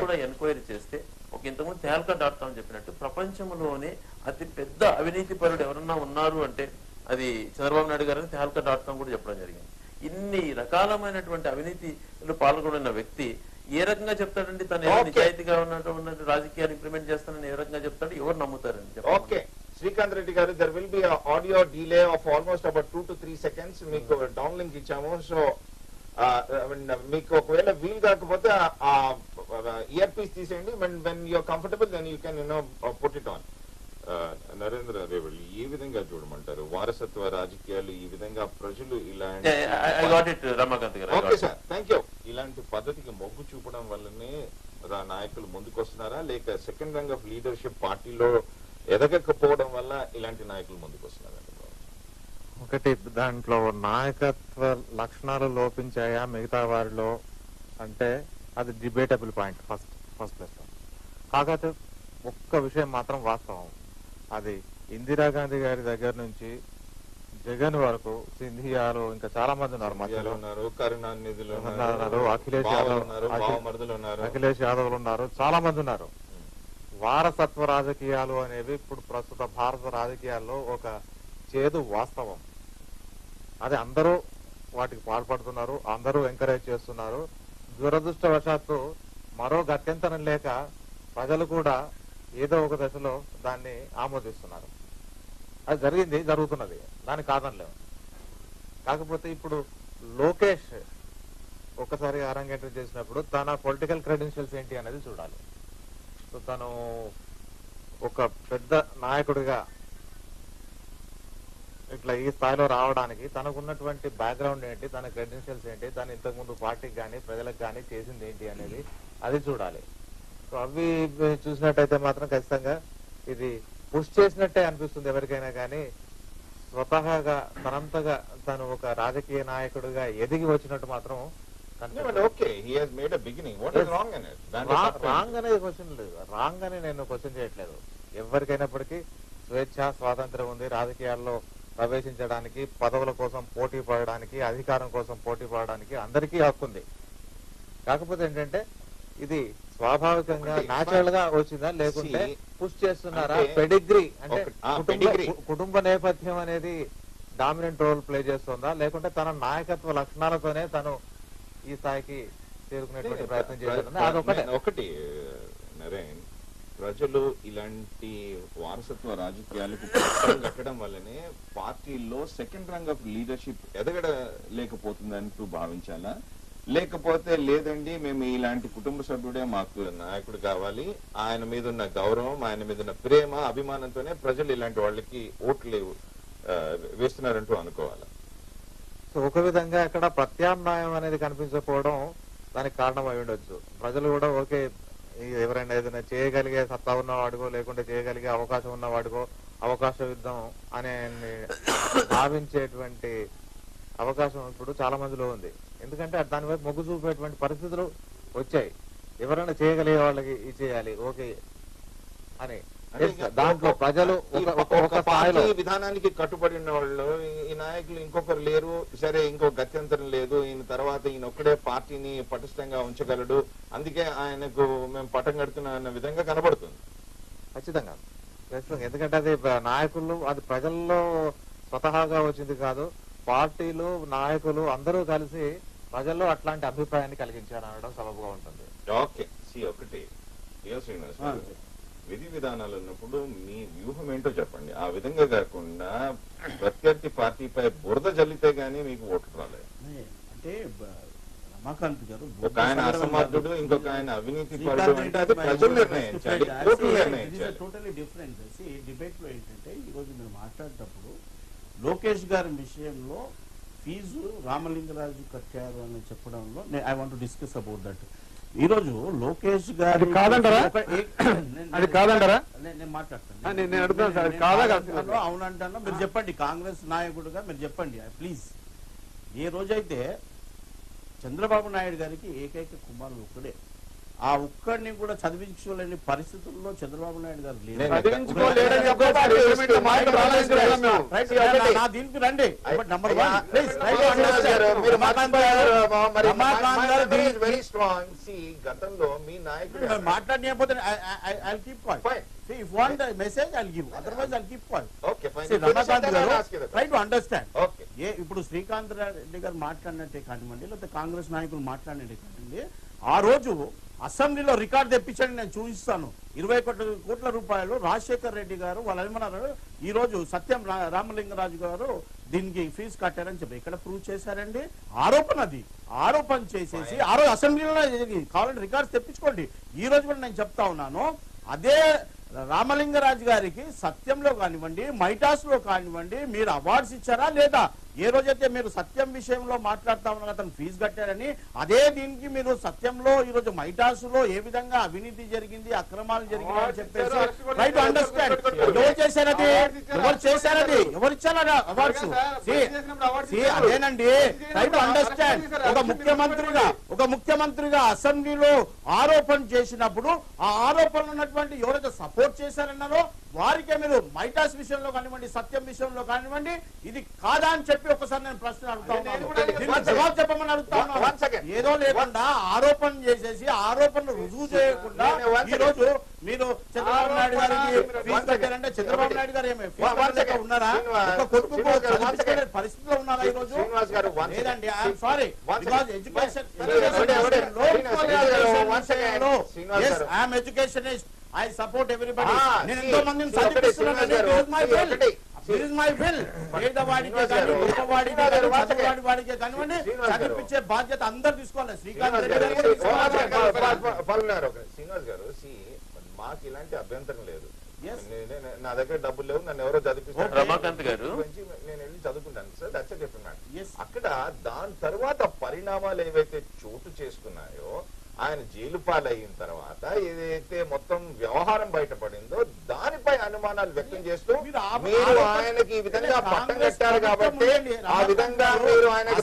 కూడా ఎంక్వైరీ చేస్తే ఒక ఇంతకుముందు తేల్కా డాట్ కామ్ చెప్పినట్టు ప్రపంచంలోనే అతి పెద్ద అవినీతి పరుడు ఎవరన్నా ఉన్నారు అంటే అది చంద్రబాబు నాయుడు గారు తేల్కా డాట్ కామ్ కూడా చెప్పడం జరిగింది. ఇన్ని రకాలమైనటువంటి అవినీతిలో పాల్గొన్న వ్యక్తి ఏ రకంగా చెప్తాడండి? తను. నిజాయితీగా ఉన్నట్టు రాజకీయాలు ఇంప్లిమెంట్ చేస్తానని ఏ రకంగా చెప్తాడు? ఎవరు నమ్ముతారండి. Okay. Srikanth Reddy garu there will be audio delay of almost about two to three seconds మీకు డౌన్ లింక్ ఇచ్చాము. సో మీకు ఒకవేళ వీలు కాకపోతే ఇయర్ పీస్ తీసేయండి. When comfortable then you can you know put it on Narendra రేవళి ఏ విధంగా చూడమంటారు. వారసత్వ రాజకీయాలు ఈ విధంగా ప్రజలు ఇలాంటి ఓకే. Sir thank you. ఇలాంటి పద్ధతికి మొగ్గు చూపడం వల్లనే నాయకులు ముందుకొస్తున్నారా? లేక సెకండ్ రంగ్ ఆఫ్ లీడర్షిప్ పార్టీలో ఎదగకపోవడం వల్ల ఇలాంటి నాయకులు ముందుకొస్తున్నారా? ఒకటి దాంట్లో నాయకత్వ లక్షణాలు లోపించాయా మిగతా వారిలో? అంటే అది debatable point first first place కాకపోతే ఒక్క విషయం మాత్రం వాస్తవం. అది ఇందిరాగాంధీ గారి దగ్గర నుంచి జగన్ వరకు సింధియాలు ఇంకా చాలా మంది ఉన్నారు మధ్యలో. ఉన్నారు కరుణానిధులు ఉన్నారు, ఉన్నారు అఖిలేష్ యాదవ్ ఉన్నారు అఖిలేష్ యాదవ్లు ఉన్నారు చాలా మంది ఉన్నారు. వారసత్వ రాజకీయాలు అనేవి ఇప్పుడు ప్రస్తుత భారత రాజకీయాల్లో ఒక చేదు వాస్తవం. అది అందరూ వాటికి పాల్పడుతున్నారు అందరూ ఎంకరేజ్ చేస్తున్నారు. దురదృష్టవశాత్తు మరో గత్యంతరం లేక ప్రజలు కూడా ఏదో ఒక దశలో దాన్ని ఆమోదిస్తున్నారు. అది జరిగింది జరుగుతున్నది. దాని కాదనలేము కాకపోతే ఇప్పుడు లోకేష్ ఒక్కసారి అరంగేట్రం చేసినప్పుడు తన పొలిటికల్ క్రెడెన్షియల్స్ ఏంటి అనేది చూడాలి. సో తను ఒక పెద్ద నాయకుడిగా ఇట్లా ఈ స్థాయిలో రావడానికి తనకున్నటువంటి బ్యాక్గ్రౌండ్ ఏంటి తన క్రెడెన్షియల్స్ ఏంటి తను ఇంతకుముందు పార్టీకి కానీ ప్రజలకు కానీ చేసింది ఏంటి అనేది అది చూడాలి. సో అవి చూసినట్టయితే మాత్రం ఖచ్చితంగా ఇది పుష్ చేసినట్టే అనిపిస్తుంది ఎవరికైనా కానీ స్వతహాగా తనంతగా తను ఒక రాజకీయ నాయకుడిగా ఎదిగి వచ్చినట్టు మాత్రం రాంగ్ అనేది క్వశ్చన్ లేదు. రాంగ్ అని నేను క్వశ్చన్ చేయట్లేదు. ఎవరికైనప్పటికీ స్వేచ్ఛ స్వాతంత్రం ఉంది. రాజకీయాల్లో ప్రవేశించడానికి పదవుల కోసం పోటీ పడడానికి అధికారం కోసం పోటీ పడడానికి అందరికీ హక్కు ఉంది. కాకపోతే ఏంటంటే ఇది స్వాభావికంగా ఒకటి, న్యాచురల్గా వచ్చిందా లేకుంటే పుష్ చేస్తున్నారా? పెడిగ్రీ. అంటే కుటుంబ నేపథ్యం అనేది డామినెంట్ రోల్ ప్లే చేస్తుందా? లేకుంటే తన నాయకత్వ లక్షణాలతోనే తను ఈ స్థాయికి చేరుకునేటువంటి ప్రయత్నం అదొకటే ఒకటి. నరేన్ ప్రజలు ఇలాంటి వారసత్వ రాజకీయాలకు కట్టడం వల్లనే పార్టీల్లో సెకండ్ రంగ్ ఆఫ్ లీడర్షిప్ ఎదగడలేకపోతుందంటూ భావించాలా? లేకపోతే లేదండి మేము ఇలాంటి కుటుంబ సభ్యుడే మాకు నాయకుడు కావాలి. ఆయన మీద ఉన్న గౌరవం ఆయన మీద ఉన్న ప్రేమ అభిమానంతోనే ప్రజలు ఇలాంటి వాళ్ళకి ఓట్లు లేవు వేస్తున్నారంటూ అనుకోవాలి. సో ఒక విధంగా అక్కడ ప్రత్యామ్నాయం అనేది కనిపించకపోవడం దానికి కారణం అయి ఉండొచ్చు. ప్రజలు కూడా ఓకే ఎవరైనా ఏదైనా చేయగలిగే సత్తా ఉన్నవాడికో లేకుంటే చేయగలిగే అవకాశం ఉన్నవాడికో అవకాశ యుద్ధం అనే భావించేటువంటి అవకాశం ఇప్పుడు చాలా మందిలో ఉంది. ఎందుకంటే దాని వైపు మొగ్గు చూపేటువంటి పరిస్థితులు వచ్చాయి. ఎవరైనా చేయగలిగే వాళ్ళకి ఇది చేయాలి ఓకే అని. దాంట్లో ప్రజలు విధానానికి కట్టుబడి ఉన్న వాళ్ళు ఈ- నాయకులు ఇంకొకరు లేరు సరే ఇంకో గత్యంతరం లేదు ఈయన తర్వాత ఈయన ఒక్కడే పార్టీని పటిష్టంగా ఉంచగలడు అందుకే ఆయనకు మేము పట్టం కడుతున్నా అన్న విధంగా కనబడుతుంది. ఖచ్చితంగా. ఖచ్చితంగా. ఎందుకంటే అది నాయకులు అది ప్రజల్లో స్వతహాగా వచ్చింది కాదు. పార్టీలు నాయకులు అందరూ కలిసి ప్రజల్లో అట్లాంటి అభిప్రాయాన్ని కలిగించారు అనడం సబబుగా ఉంటుంది. ఓకే. సి ఒకటి. విధి విధానాలు ఉన్నప్పుడు మీ వ్యూహం ఏంటో చెప్పండి. ఆ విధంగా కాకుండా ప్రత్యర్థి పార్టీపై బురద జల్లితే గానీ మీకు ఓట్లు రాలేదు. అంటే బ- రమాకాంత్ గారు ఒక ఆయన అసమర్థుడు ఇంకొక ఆయన అవినీతి ప్రజలు నిర్ణయించాలి. See, debate లో ఏంటంటే ఈ రోజు మీరు మాట్లాడేటప్పుడు లోకేష్ గారి విషయంలో ఫీజు రామలింగరాజు కట్టారు అని చెప్పడంలో I want discuss about that ఈ రోజు లోకేష్ గారి కాదంటారా? అది కాదంటారా? నేను- మాట్లాడతాను అవునంటానో. మీరు చెప్పండి కాంగ్రెస్ నాయకుడిగా మీరు చెప్పండి ప్లీజ్. ఏ రోజైతే చంద్రబాబు నాయుడు గారికి ఏకైక కుమారుడు ఒక్కడే ఆ ఒక్కడిని కూడా చదివించుకోలేని పరిస్థితుల్లో చంద్రబాబు నాయుడు గారు లేరు. నా- దీనికి రండి. నంబర్ అండర్స్టాండ్ గతంలో మీ నాయకుడు మీరు మాట్లాడకపోతే I keep Fine. See, if want the message, I'll give. Otherwise, I'll keep quiet. Okay fine See, Ramakanth garu try to understand. Okay ఏ ఇప్పుడు శ్రీకాంత్ రెడ్డి గారు మాట్లాడినట్టే కానివ్వండి లేకపోతే కాంగ్రెస్ నాయకులు మాట్లాడినట్టే కానివ్వండి ఆ రోజు అసెంబ్లీలో రికార్డు తెప్పించండి నేను చూపిస్తాను. ఇరవై కోట్ల కోట్ల రూపాయలు రాజశేఖర్ రెడ్డి గారు వాళ్ళు ఏమన్నారు ఈ రోజు సత్యం రా- రామలింగరాజు గారు దీనికి ఫీజు కట్టారని చెప్పి ఇక్కడ ప్రూవ్ చేశారండి. ఆరోపణ అది. ఆరోపణ చేసేసి ఆ రోజు అసెంబ్లీలో కావాలంటే రికార్డ్స్ తెప్పించుకోండి. ఈ రోజు కూడా నేను చెప్తా ఉన్నాను. అదే రామలింగరాజు గారికి సత్యంలో కానివ్వండి మైటాస్లో కానివ్వండి మీరు అవార్డ్స్ ఇచ్చారా లేదా? ఏ రోజైతే మీరు సత్యం విషయంలో మాట్లాడుతా ఉన్నారు అతను ఫీజు కట్టారని అదే దీనికి మీరు సత్యంలో ఈ రోజు మైటాస్లో ఏ విధంగా అవినీతి జరిగింది అక్రమాలు జరిగింది అని చెప్పేసి రైట్ అండర్స్టాండ్ ఎవరు చేశారది ఎవరు చేశారది ఎవరు ఇచ్చారా అవార్డ్స్? అదేనండి. రైట్ అండర్స్టాండ్ ఒక ముఖ్యమంత్రిగా ఒక ముఖ్యమంత్రిగా అసెంబ్లీలో ఆరోపణ చేసినప్పుడు ఆ ఆరోపణలు ఉన్నటువంటి ఎవరైతే సపోర్ట్ చేశారన్నారో వారికే మీరు మైటాస్ విషయంలో కానివ్వండి సత్యం విషయంలో కానివ్వండి ఇది కాదా అని చెప్పి ఒకసారి నేను ప్రశ్న అడుగుతా ఉన్నాను. దీనికి జవాబు చెప్పమని అడుగుతా. ఏదో లేకుండా ఆరోపణ చేసేసి ఆరోపణలు రుజువు చేయకుండా నేను one ఈ రోజు మీరు చంద్రబాబు నాయుడు గారికి ఫీజు చంద్రబాబు నాయుడు గారు ఏమి. ఉన్నారా? కొడుకు. పరిస్థితిలో ఉన్నారా ఈ రోజు. లేదండి I'm sorry. Education. I'm educationist I support everybody నేను ఎంతో మందిని మై విల్ పేదవాడికే కానీ గొప్పవాడికే కానీ. చదువువాడి వాడికే కానివ్వండి. చదివించే బాధ్యత అందరు తీసుకోవాలి. శ్రీకాంత్ రెడ్డి గారు, శ్రీనివాస్ గారు మాకు ఇలాంటి అభ్యంతరం లేదు Yes. నే- దగ్గర డబ్బులు లేవు నన్ను ఎవరో చదివిస్తారు Okay. రమాకాంత్ గారు. నేను వెళ్ళి చదువుకుంటాను సార్ దట్స్ డిఫరెంట్ Yes. అక్కడ దాని తర్వాత పరిణామాలు ఏవైతే చోటు చేసుకున్నాయో ఆయన జైలు పాలయిన తర్వాత ఏదైతే మొత్తం వ్యవహారం బయటపడిందో దానిపై అనుమానాలు వ్యక్తం చేస్తూ మీరు ఆయనకి ఈ విధంగా పట్టం కట్టారు కాబట్టి. ఆ విధంగా మీరు ఆయనకి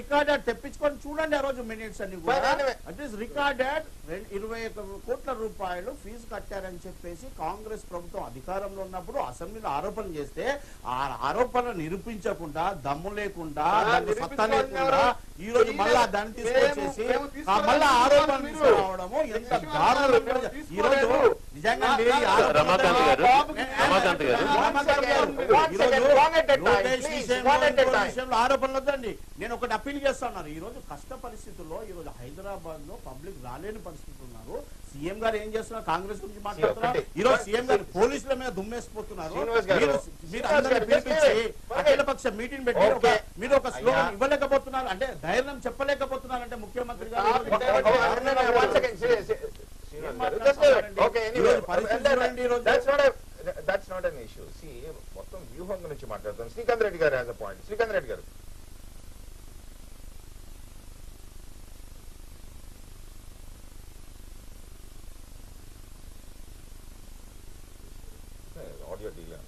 రికార్డెడ్ తెప్పించుకొని చూడండి ఆ రోజు మినిట్స్ అన్ని ఇస్ రికార్డెడ్ ఇరవై కోట్ల రూపాయలు ఫీజు కట్టారని చెప్పేసి కాంగ్రెస్ ప్రభుత్వం అధికారంలో ఉన్నప్పుడు అసెంబ్లీలో ఆరోపణ చేస్తే ఆ ఆరోపణ నిరూపించకుండా దమ్ము లేకుండా సత్తా లేకుండా ఈ రోజు మళ్ళా దాన్ని తీసుకొచ్చేసి మళ్ళా ఆరోపణ. తీసుకురావడము ఎంత దారుణం ఈ రోజు. నిజంగా రమాకాంత్ గారు, రమాకాంత్ గారు. ఆరోపణలు వద్దండి నేను ఒకటి అప్పీల్ చేస్తున్నారు ఈ రోజు కష్ట పరిస్థితుల్లో ఈ రోజు హైదరాబాద్లో పబ్లిక్ రాలేని పరిస్థితులు ఉన్నారు సీఎం గారు ఏం చేస్తున్నారు కాంగ్రెస్ గురించి మాట్లాడుతున్నారు. ఈ రోజు సీఎం గారు పోలీసుల మీద దుమ్మేసిపోతున్నారు మీరు అందరిని పిలిపించి wait. అఖిలపక్ష మీటింగ్ పెట్టి. మీరు ఒక స్లోగన్. ఇవ్వలేకపోతున్నారు అంటే ధైర్యం చెప్పలేకపోతున్నారు అంటే ముఖ్యమంత్రి. See, మొత్తం వ్యూహం గురించి మాట్లాడుతాం Srikanth Reddy garu as a point Srikanth Reddy garu. Audio dealer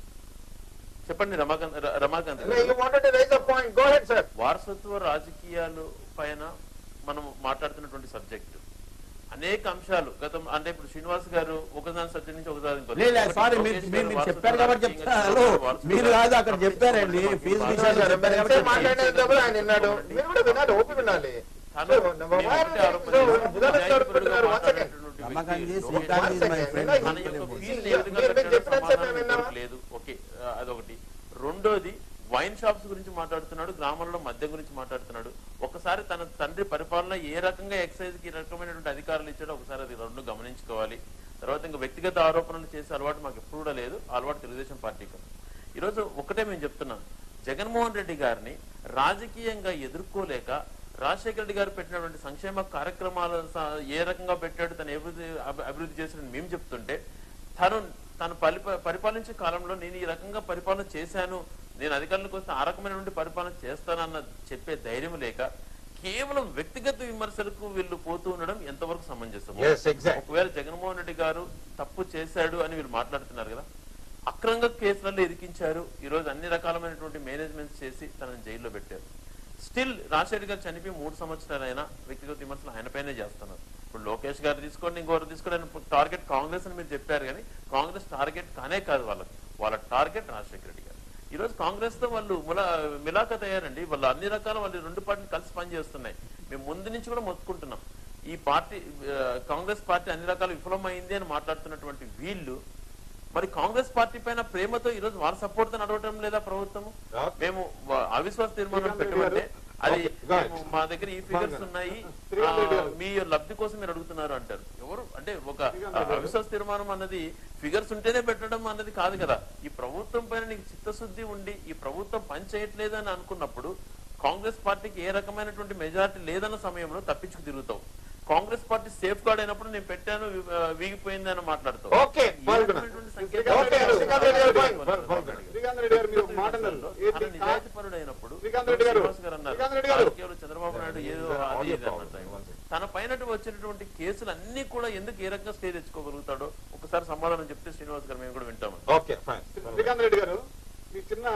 చెప్పండి Ramakanth Ramakanth garu. You wanted to raise a point go head sir వారసత్వ రాజకీయాలు పైన మనం మాట్లాడుతున్నటువంటి సబ్జెక్ట్. అనేక అంశాలు గతం అంటే ఇప్పుడు శ్రీనివాస్ గారు ఒకదాని సబ్జెక్ట్ నుంచి ఒకదాని సారీ మీరు చెప్పారు కాబట్టి మీరు కాదు అక్కడ చెప్పారండి ఫీజు లేదు ఓకే. అదొకటి. రెండోది వైన్ షాప్స్ గురించి మాట్లాడుతున్నాడు గ్రామంలో మద్యం గురించి మాట్లాడుతున్నాడు. ఒకసారి తన తండ్రి పరిపాలన ఏ రకంగా ఎక్సైజ్కి రకమైనటువంటి అధికారులు ఇచ్చాడో ఒకసారి అది రెండు గమనించుకోవాలి. తర్వాత ఇంకా వ్యక్తిగత ఆరోపణలు చేసే అలవాటు మాకు ఎప్పుడు కూడా లేదు. అలవాటు తెలుగుదేశం పార్టీకి ఈరోజు ఒకటే మేము చెప్తున్నాం. జగన్మోహన్ రెడ్డి గారిని రాజకీయంగా ఎదుర్కోలేక రాజశేఖర రెడ్డి గారు పెట్టినటువంటి సంక్షేమ కార్యక్రమాలు ఏ రకంగా పెట్టాడు తను అభివృద్ధి అభివృద్ధి చేసిన మేము చెప్తుంటే తను తను పరిపాలించే కాలంలో నేను ఈ రకంగా పరిపాలన చేశాను నేను అధికారంలోకి వస్తే ఆ రకమైనటువంటి పరిపాలన చేస్తానన్న చెప్పే ధైర్యం లేక కేవలం వ్యక్తిగత విమర్శలకు వీళ్ళు పోతూ ఉండడం ఎంతవరకు సమంజసం. ఒకవేళ జగన్మోహన్ రెడ్డి గారు తప్పు చేశాడు అని వీళ్ళు మాట్లాడుతున్నారు కదా అక్రంగా కేసులలో ఇరికించారు ఈ రోజు అన్ని రకాలమైనటువంటి మేనేజ్మెంట్ చేసి తనని జైల్లో పెట్టారు. స్టిల్ రాజశేఖర్ గారు చనిపోయి మూడు సంవత్సరాలైనా వ్యక్తిగత విమర్శలు ఆయన పైనే చేస్తున్నారు. ఇప్పుడు లోకేష్ గారు తీసుకోండి ఇంకోరు తీసుకోండి టార్గెట్ కాంగ్రెస్ అని మీరు చెప్పారు కానీ కాంగ్రెస్ టార్గెట్ కానే కాదు వాళ్ళకి. వాళ్ళ టార్గెట్ రాజశేఖర రెడ్డి గారు. ఈ రోజు కాంగ్రెస్తో వాళ్ళు ములా మిలాఖత్ అయ్యారండి వాళ్ళు అన్ని రకాల వాళ్ళు రెండు పార్టీలు కలిసి పనిచేస్తున్నాయి మేము ముందు నుంచి కూడా మొత్తుకుంటున్నాం ఈ పార్టీ కాంగ్రెస్ పార్టీ అన్ని రకాల విఫలమైంది అని మాట్లాడుతున్నటువంటి వీళ్ళు మరి కాంగ్రెస్ పార్టీ పైన ప్రేమతో ఈ రోజు వారి సపోర్ట్తో నడవటం లేదా ప్రభుత్వము Okay. మేము అవిశ్వాస తీర్మానం పెట్టమంటే. అది మా దగ్గర ఈ ఫిగర్స్. ఉన్నాయి. మీ లబ్ధి కోసం మీరు అడుగుతున్నారు అంటారు ఎవరు అంటే ఒక. అవిశ్వాస తీర్మానం అన్నది ఫిగర్స్ ఉంటేనే పెట్టడం అన్నది కాదు కదా. ఈ ప్రభుత్వం పైన నీకు చిత్తశుద్ధి ఉండి ఈ ప్రభుత్వం పని చేయట్లేదు అని అనుకున్నప్పుడు కాంగ్రెస్ పార్టీకి ఏ రకమైనటువంటి మెజారిటీ లేదన్న సమయంలో తప్పించుకు తిరుగుతావు. కాంగ్రెస్ పార్టీ సేఫ్ గార్డ్ అయినప్పుడు నేను పెట్టాను వీగిపోయింది అని మాట్లాడతావు. చంద్రబాబు నాయుడు ఏదో అది అన్నట్టు. తన పైన వచ్చినటువంటి కేసులు అన్ని కూడా ఎందుకు ఏ రకంగా స్టే తెచ్చుకోగలుగుతాడో ఒకసారి సమాధానం చెప్తే శ్రీనివాస్ గారు మేము కూడా వింటాము. ఓకే శ్రీకాంత్ రెడ్డి గారు మీ చిన్న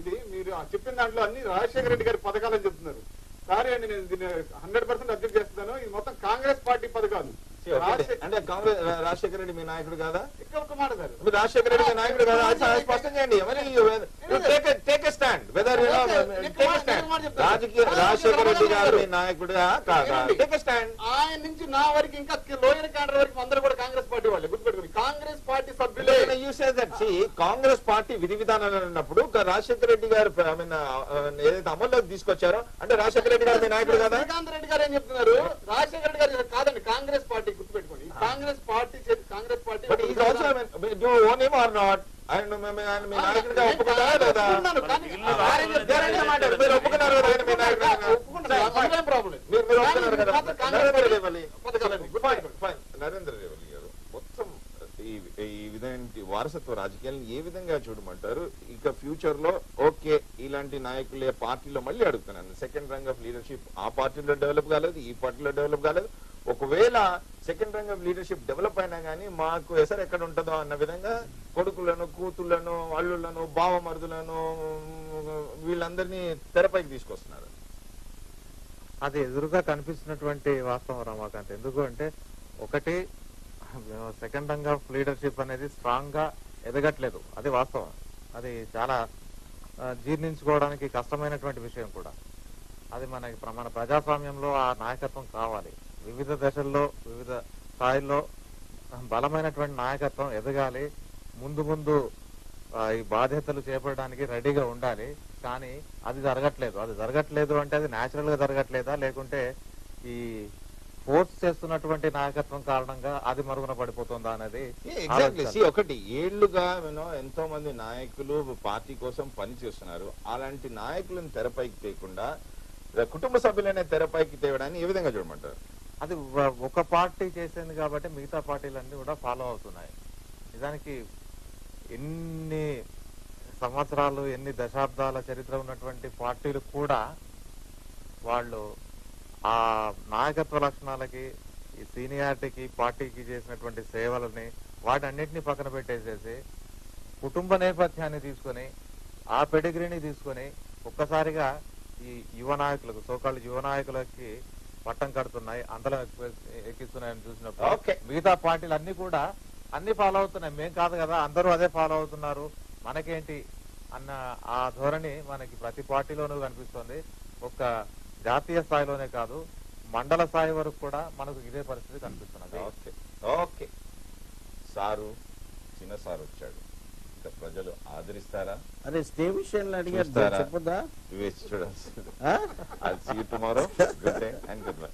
ఇది మీరు చెప్పిన దాంట్లో అన్ని రాజశేఖర రెడ్డి గారి పథకాలని చెప్తున్నారు. సారీ అండి నేను దీన్ని హండ్రెడ్ పర్సెంట్ అబ్జెక్ట్ చేస్తున్నాను. ఇది మొత్తం కాంగ్రెస్ పార్టీ పథకాలు. అంటే కాంగ్రెస్ రాజశేఖర రెడ్డి మీ నాయకుడు కాదా మీరు రాజశేఖర రెడ్డి మీ నాయకుడు కాదా స్పష్టం చేయండి టేక్ స్టాండ్ వెదర్ రాజకీయ రాజశేఖర రెడ్డి గారు మీ నాయకుడుగా కాదా టేక్ స్టాండ్ ఆయన నుంచి నా వరకు ఇంకా లోయర్ క్యాడర్ వరకు అందరూ కూడా కాంగ్రెస్ పార్టీ వాళ్ళే గుర్తుపెట్టుకుని కాంగ్రెస్ పార్టీ సభ్యులే. కాంగ్రెస్ పార్టీ విధి విధానాలు అన్నప్పుడు ఒక రాజశేఖర రెడ్డి గారు ఏదైతే అమల్లోకి తీసుకొచ్చారో అంటే రాజశేఖర రెడ్డి గారు మీ నాయకుడు కదా? శ్రీకాంత్ రెడ్డి గారు ఏం చెప్తున్నారు? రాజశేఖర రెడ్డి గారు కాదండి కాంగ్రెస్ పార్టీ గుర్తుపెట్టుకోండి. ఈ కాంగ్రెస్ పార్టీ చే- కాంగ్రెస్ పార్టీ ఆయన మీ- నాయకుడిగా లేదా. మీరు ఒప్పుకున్నారు కదా ఆయన మీ నాయకుడిగా? నరేంద్ర గారు మొత్తం ఈ ఈ విధమైన వారసత్వ రాజకీయాలను ఏ విధంగా చూడమంటారు? ఇక ఫ్యూచర్లో ఓకే ఇలాంటి నాయకులే పార్టీలో మళ్ళీ అడుగుతున్నాను. సెకండ్ రంగ్ ఆఫ్ లీడర్షిప్ ఆ పార్టీలో డెవలప్ కాలేదు ఈ పార్టీలో డెవలప్ కాలేదు. ఒకవేళ second rung of leadership develop అయినా కానీ మాకు ఎసరు ఎక్కడ ఉంటుందో అన్న విధంగా కొడుకులను కూతుళ్ళను అల్లులను బావమరుదులను వీళ్ళందరినీ తెరపైకి తీసుకొస్తున్నారు. అది ఎదురుగా కనిపిస్తున్నటువంటి వాస్తవం రమాకాంత్. ఎందుకు అంటే ఒకటి సెకండ్ రంగ్ ఆఫ్ లీడర్షిప్ అనేది స్ట్రాంగ్గా ఎదగట్లేదు. అది వాస్తవం. అది చాలా జీర్ణించుకోవడానికి కష్టమైనటువంటి విషయం కూడా. అది మనకి ప్ర- మన ప్రజాస్వామ్యంలో ఆ నాయకత్వం కావాలి. వివిధ దశల్లో వివిధ స్థాయిల్లో బలమైనటువంటి నాయకత్వం ఎదగాలి. ముందు ముందు ఈ బాధ్యతలు చేపట్టడానికి రెడీగా ఉండాలి. కానీ అది జరగట్లేదు. అది జరగట్లేదు అంటే అది న్యాచురల్గా జరగట్లేదా? లేకుంటే ఈ ఫోర్స్ చేస్తున్నటువంటి నాయకత్వం కారణంగా అది మరుగున పడిపోతుందా అనేది ఎగ్జాక్ట్లీ ఒకటి ఏళ్ళుగా ఎంతో మంది నాయకులు పార్టీ కోసం పని చేస్తున్నారు. అలాంటి నాయకులను తెరపైకి తేకుండా కుటుంబ సభ్యులనే తెరపైకి తేవడాన్ని ఏ విధంగా చూడమంటారు? అది ఒక పార్టీ చేసింది కాబట్టి మిగతా పార్టీలన్నీ కూడా ఫాలో అవుతున్నాయి. నిజానికి ఎన్ని సంవత్సరాలు ఎన్ని దశాబ్దాల చరిత్ర ఉన్నటువంటి పార్టీలు కూడా వాళ్ళు ఆ నాయకత్వ లక్షణాలకి ఈ సీనియారిటీకి పార్టీకి చేసినటువంటి సేవలని వాటన్నిటిని పక్కన పెట్టేసేసి కుటుంబ నేపథ్యాన్ని తీసుకొని ఆ పెడిగ్రీని తీసుకొని ఒక్కసారిగా ఈ యువ నాయకులకు సోకాళ్ళు యువ నాయకులకి పట్టం కడుతున్నాయి అందరం ఎక్కిస్తున్నాయని చూసినప్పుడు. మిగతా పార్టీలు అన్ని కూడా అన్ని ఫాలో అవుతున్నాయి. మేం కాదు కదా అందరూ అదే ఫాలో అవుతున్నారు. మనకేంటి అన్న ఆ ధోరణి మనకి ప్రతి పార్టీలోనూ కనిపిస్తుంది. ఒక జాతీయ స్థాయిలోనే కాదు మండల స్థాయి వరకు కూడా మనకు ఇదే పరిస్థితి కనిపిస్తున్నది. ఓకే. ఓకే. సారు చిన్న సారు వచ్చాడు. ప్రజలు ఆదరిస్తారా? అరే స్టే విషయంలో అడిగారు చెప్పదా వేచి చూడాల్సింది. Tomorrow good day and goodbye